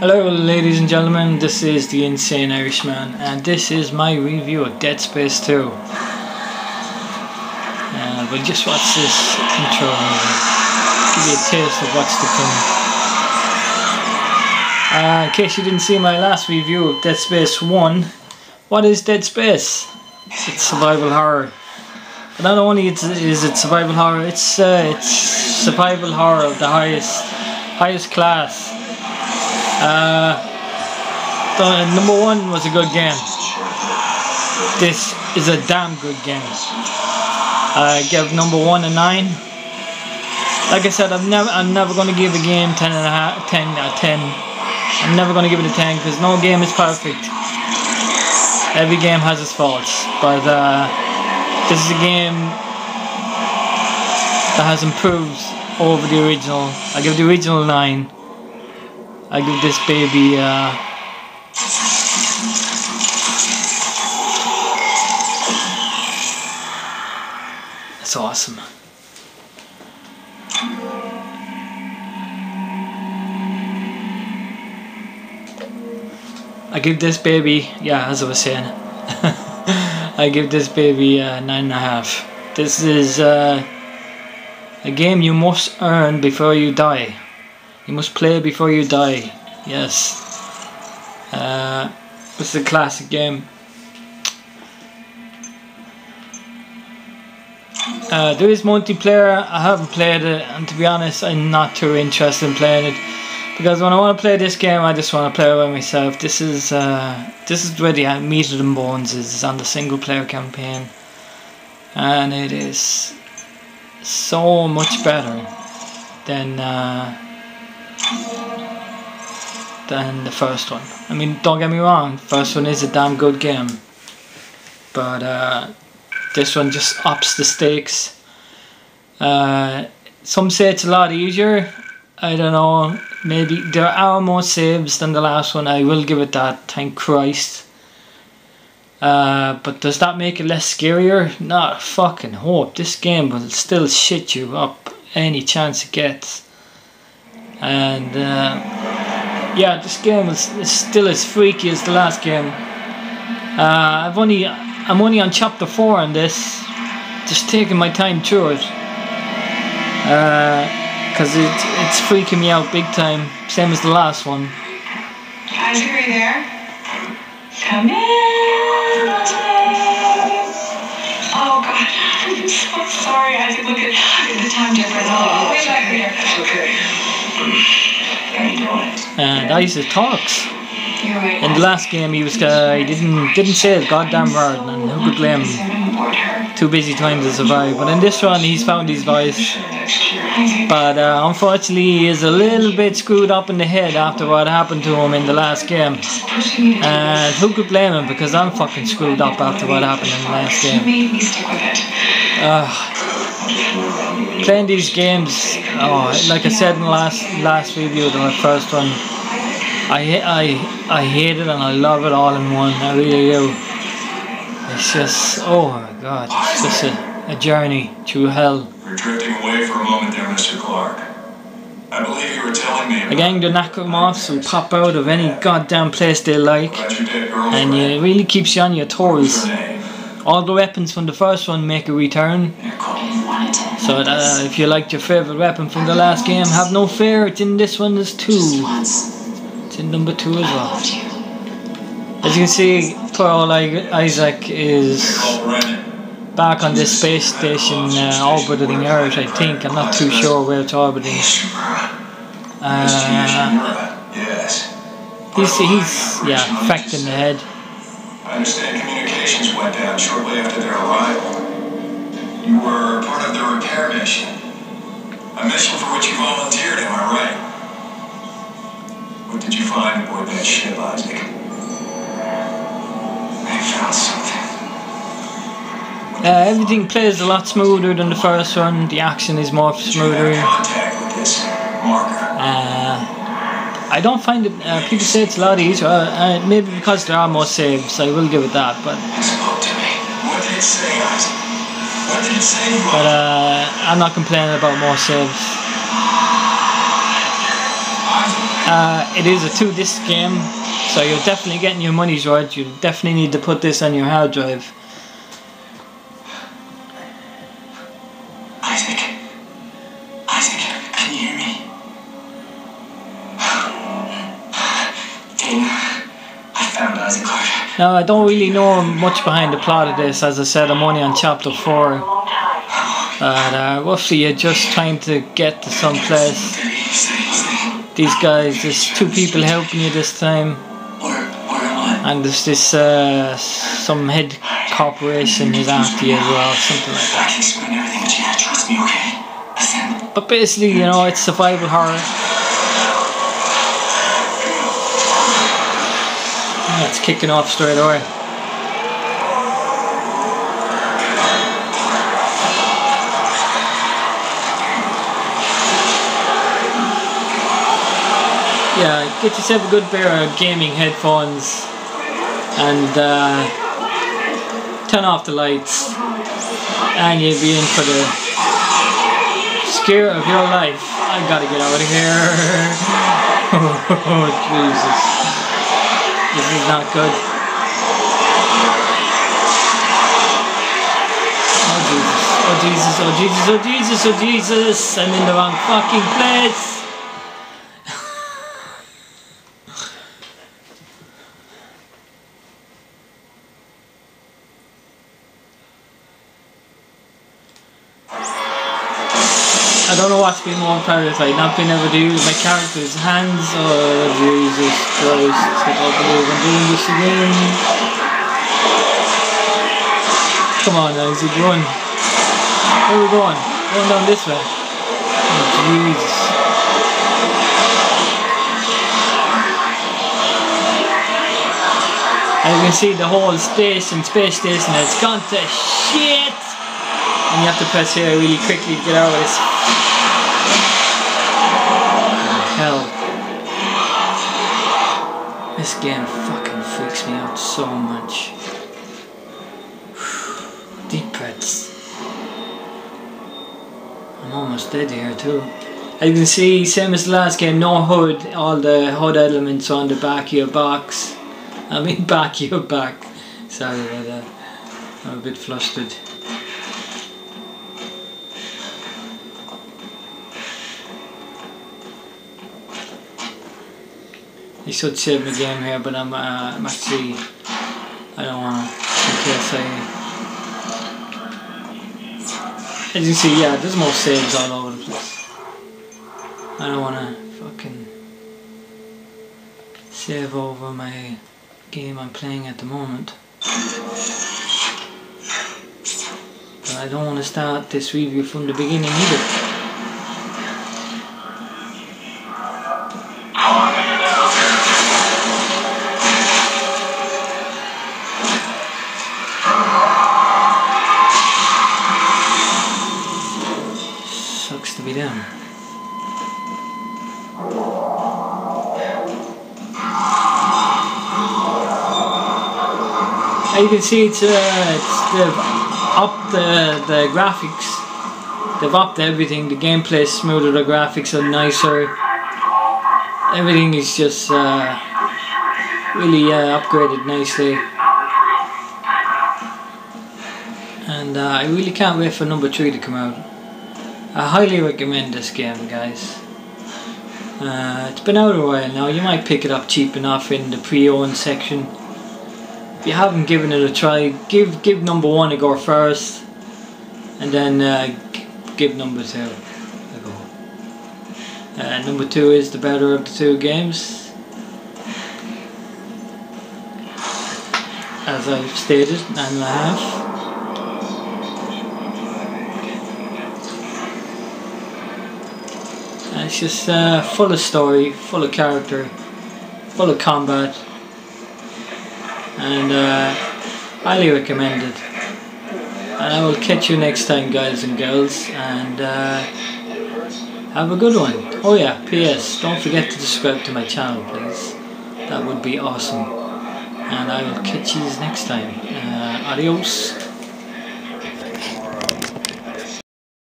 Hello, ladies and gentlemen. This is the Insane Irishman, and this is my review of Dead Space 2. And we'll just watch this intro give you a taste of what's to come. Uh, in case you didn't see my last review of Dead Space 1, what is Dead Space? It's survival horror. But not only is it survival horror, it's uh, it's survival horror of the highest highest class. Uh, the, number one was a good game. This is a damn good game. I give number one a nine. Like I said, I'm never I'm never gonna give a game ten and a half, ten out of ten. I'm never gonna give it a ten because no game is perfect. Every game has its faults, but uh, this is a game that has improved over the original. I give the original nine. I give this baby uh, It's awesome. I give this baby, yeah, as I was saying, I give this baby uh, nine and a half. This is uh, a game you must earn before you die. You must play before you die. Yes. Uh, this is a classic game. Uh, there is multiplayer. I haven't played it, and to be honest, I'm not too interested in playing it because when I want to play this game, I just want to play it by myself. This is uh, this is where the meat of the bones is on the single player campaign, and it is so much better than. Uh, than the first one. I mean, don't get me wrong, first one is a damn good game, but uh, this one just ups the stakes. Uh, some say it's a lot easier. I don't know. Maybe there are more saves than the last one. I will give it that. Thank Christ. Uh, but does that make it less scarier? Not fucking hope. This game will still shit you up any chance it gets and uh, yeah, this game is, is, still as freaky as the last game. Uh, I've only I'm only on chapter four on this, just taking my time through it, because uh, it it's freaking me out big time, same as the last one. Guys, are you there? Come in. Oh God, I'm so sorry. I had to look at, the time difference. Oh, way back here. Okay. And Isaac talks. In the last game, he was uh, he didn't didn't say a goddamn word, and who could blame him? Too busy trying to survive. But in this one, he's found his voice. But uh, unfortunately, he is a little bit screwed up in the head after what happened to him in the last game. And who could blame him? Because I'm fucking screwed up after what happened in the last game. Uh, playing these games, oh, like I said in the last last video, the first one, I I I hate it and I love it all in one. I really do. It's just oh my god, it's just a, a journey through hell. We're drifting away for a moment there, Mr. Clarke. I believe you were telling me. Again, the necromorphs will pop out of any goddamn place they like, and it really keeps you on your toes. All the weapons from the first one make a return. So uh, if you liked your favourite weapon from the last game, have no fear, it's in this one as two. It's in number two as well. As you can see, poor old Isaac is back on this space station uh, orbiting Earth, I think. I'm not too sure where it's orbiting. Uh, he's, he's, yeah, infected in the head. I understand communications went down shortly after their arrival. You were part of the repair mission. A mission for which you volunteered, am I right? What did you find aboard that ship, Isaac? I found something. Uh, everything plays a lot smoother than the first one. The action is more smoother. contact with this marker? Uh, I don't find it. Uh, people say it's a lot easier. Uh, maybe because there are more saves. I will give it that. But it spoke to me. What did it say, Isaac? But uh, I'm not complaining about more saves. Uh, it is a two disc game, so you're definitely getting your money's worth. You definitely need to put this on your hard drive. Isaac. Isaac, can you hear me? Daina, I found Isaac Clarke. Now, I don't really know much behind the plot of this. As I said, I'm only on chapter 4. But uh, roughly, you're just trying to get to some place. These guys, there's two people helping you this time. And there's this, uh, some head corporation is after you as well, something like that. But basically, you know, it's survival horror. Yeah, it's kicking off straight away. Yeah, get yourself a good pair of gaming headphones and uh, turn off the lights and you'll be in for the scare of your life. I gotta get out of here. oh, Jesus. This is not good. Oh, Jesus. Oh, Jesus. Oh, Jesus. Oh, Jesus. Oh, Jesus. I'm in the wrong fucking place. Don't know what's been more prioritized, not being able to use my character's hands or Jesus Christ, believe oh, I'm doing this again. Come on Isaac, run. Where are we going? Going down this way. Oh Jesus. As you can see the whole station, space station has gone to shit! And you have to press here really quickly to get out of this. Hell. This game fucking freaks me out so much. Deep breaths. I'm almost dead here too. As you can see, same as the last game, no hood, all the HUD elements on the back of your box. I mean back of your back. Sorry about that. I'm a bit flustered. You should save the game here, but I'm, uh, I'm actually, I don't wanna, in case I, as you see, yeah, there's more saves all over the place. I don't wanna fucking save over my game I'm playing at the moment. But I don't wanna start this review from the beginning either. You can see, it's, uh, it's they've upped the, the graphics. They've upped everything. The gameplay is smoother, the graphics are nicer. Everything is just uh, really uh, upgraded nicely. And uh, I really can't wait for number 3 to come out. I highly recommend this game, guys. Uh, it's been out a while now. You might pick it up cheap enough in the pre-owned section. You haven't given it a try, give give number one a go first, and then uh, give number two a go. Uh, number two is the better of the two games, as I've stated, and I have. And it's just uh, full of story, full of character, full of combat, and uh, highly recommended. And I will catch you next time, guys and girls, and uh, have a good one. Oh yeah, P.S. Don't forget to subscribe to my channel, please. That would be awesome. And I will catch you next time. Uh, adios.